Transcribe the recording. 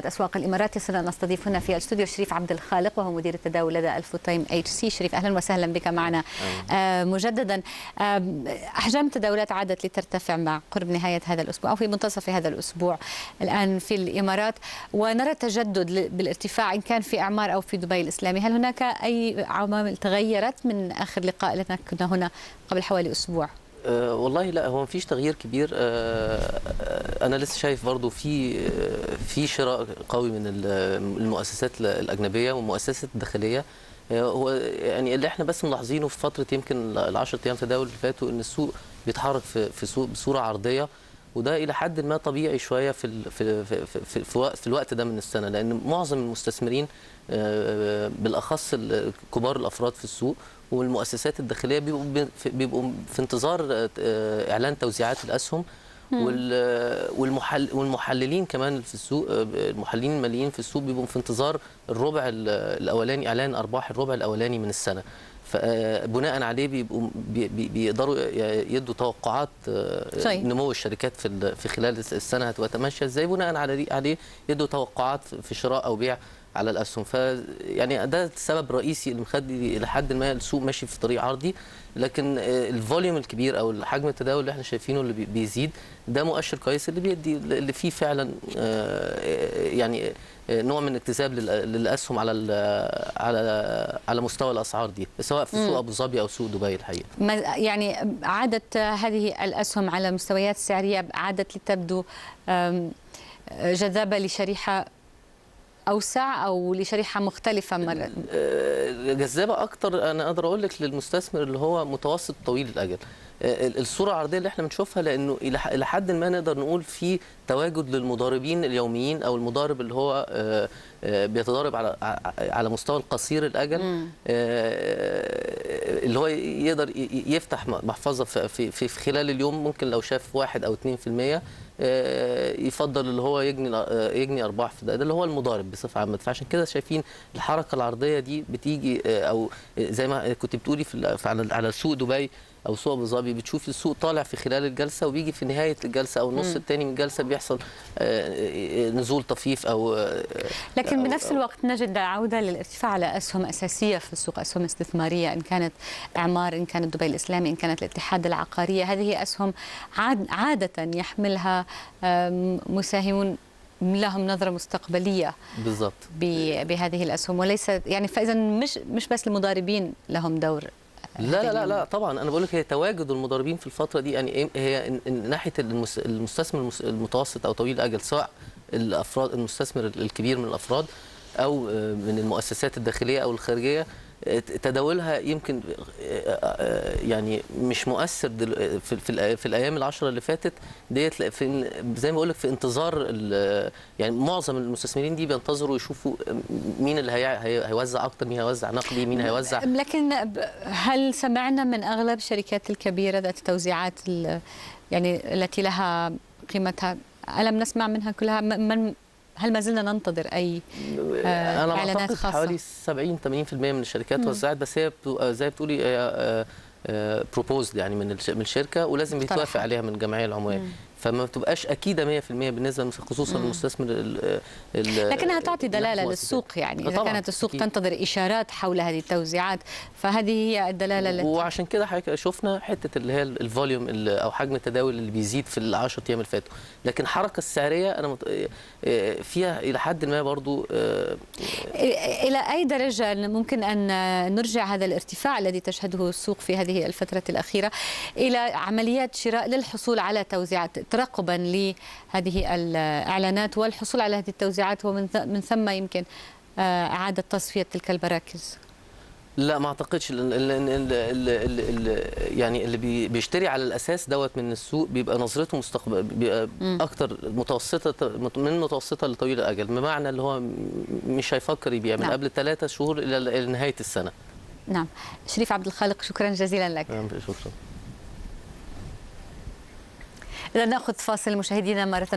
أسواق الإمارات يسرنا نستضيف هنا في الاستوديو شريف عبد الخالق وهو مدير التداول لدى الفطيم HC شريف أهلا وسهلا بك معنا. آه مجددا آه أحجام التداولات عادت لترتفع مع قرب نهاية هذا الأسبوع أو في منتصف هذا الأسبوع. الآن في الإمارات ونرى تجدد بالارتفاع إن كان في إعمار أو في دبي الإسلامي. هل هناك أي عوامل تغيرت من آخر لقاء لنا كنا هنا قبل حوالي أسبوع؟ أه والله لا هو مفيش تغيير كبير. أه أنا لسه شايف برضو في في شراء قوي من المؤسسات الأجنبية والمؤسسات الداخليه هو يعني اللي إحنا بس ملاحظينه في فترة يمكن ال 10 أيام تداول اللي فاتوا إن السوق بيتحرك في في سوق بصورة عرضية وده إلى حد ما طبيعي شوية في في في في, في, في الوقت ده من السنة لأن معظم المستثمرين بالأخص كبار الأفراد في السوق والمؤسسات الداخلية بيبقوا بيبقوا في انتظار إعلان توزيعات الأسهم. والمحل والمحللين كمان في السوق المحللين الماليين في السوق بيبقوا في انتظار الربع الأولاني إعلان أرباح الربع الأولاني من السنة. فبناء عليه بيبقوا بيقدروا يدوا توقعات. نمو الشركات في في خلال السنة هتبقى ماشيه إزاي. بناء عليه يدوا توقعات في شراء أو بيع على الأسهم. ف يعني ده السبب الرئيسي اللي مخلي إلى حد ما السوق ماشي في طريق عرضي. لكن الفوليوم الكبير أو حجم التداول اللي إحنا شايفينه اللي بيزيد ده مؤشر كويس اللي بيدي اللي فيه فعلا يعني نوع من اكتساب للأسهم على على على مستوى الأسعار دي سواء في سوق أبو ظبي أو سوق دبي الحقيقة. يعني عادت هذه الأسهم على مستويات سعرية عادت لتبدو جذابة لشريحة أوسع أو لشريحة مختلفة مرة؟ جذابة أكتر. أنا أقدر أقول لك للمستثمر اللي هو متوسط طويل الأجل. الصورة العرضية اللي إحنا بنشوفها لأنه إلى حد ما نقدر نقول في تواجد للمضاربين اليوميين أو المضارب اللي هو بيتضارب على على مستوى القصير الأجل. اللي هو يقدر يفتح محفظة في في خلال اليوم ممكن لو شاف 1 أو 2% يفضل اللي هو يجني يجني أرباح في ده, ده اللي هو المضارب بصفة عامة. فعشان كده شايفين الحركة العرضية دي بتيجي أو زي ما كنت بتقولي في على سوق دبي أو سوق ابو ظبي بتشوفي السوق طالع في خلال الجلسة وبيجي في نهاية الجلسة أو النص الثاني من الجلسة بيحصل نزول طفيف أو لكن أو بنفس الوقت نجد عودة للارتفاع على أسهم أساسية في السوق أسهم استثمارية إن كانت إعمار إن كانت دبي الإسلامي إن كانت الاتحاد العقارية. هذه أسهم عاد عادة يحملها مساهمون لهم نظرة مستقبلية بالضبط. بهذه الأسهم. وليس يعني فإذا مش مش بس المضاربين لهم دور لا لا لا لا طبعا. أنا بقول لك هي تواجد المضاربين في الفترة دي. يعني هي ناحية المستثمر المتوسط أو طويل الأجل سواء الأفراد المستثمر الكبير من الأفراد أو من المؤسسات الداخلية أو الخارجية تداولها يمكن يعني مش مؤثر في في, الأيام العشرة اللي فاتت ديت في زي ما بقول لك في انتظار يعني معظم المستثمرين دي بينتظروا يشوفوا مين اللي هي هيوزع أكتر مين هيوزع نقدي مين هيوزع. لكن هل سمعنا من أغلب الشركات الكبيرة ذات التوزيعات يعني التي لها قيمتها؟ ألم نسمع منها كلها؟ من هل ما زلنا ننتظر أي آه أنا إعلانات خاصة؟ حوالي 70 80% من الشركات مم. وزعت بس هي زي بتقولي proposed يعني من من الشركة ولازم بيتوافق عليها من الجمعيه العموميه فما بتبقاش أكيدة 100% بالنسبة خصوصا للمستثمر لكنها تعطي دلالة للسوق يعني. إذا كانت السوق أكيد. تنتظر إشارات حول هذه التوزيعات فهذه هي الدلالة التي وعشان كده حضرتك شفنا حتة اللي هي volume ال أو حجم التداول اللي بيزيد في ال 10 أيام اللي فاتوا. لكن الحركة السعرية أنا مت... فيها إلى حد ما برضو إلى أي درجة ممكن أن نرجع هذا الارتفاع الذي تشهده السوق في هذه الفترة الأخيرة إلى عمليات شراء للحصول على توزيعات؟ ترقبا لهذه الإعلانات والحصول على هذه التوزيعات ومن من ثم يمكن إعادة تصفية تلك المراكز. لا ما أعتقدش ال ال ال ال ال يعني اللي بيشتري على الأساس دوت من السوق بيبقى نظرته مستقبل بيبقى أكتر متوسطة من متوسطة لطويل الأجل بمعنى اللي هو مش هيفكر يبيع من نعم. قبل ثلاثة شهور إلى نهاية السنة. نعم. شريف عبد الخالق شكرا جزيلا لك. شكرا إذا ناخذ فاصل مشاهدينا مرة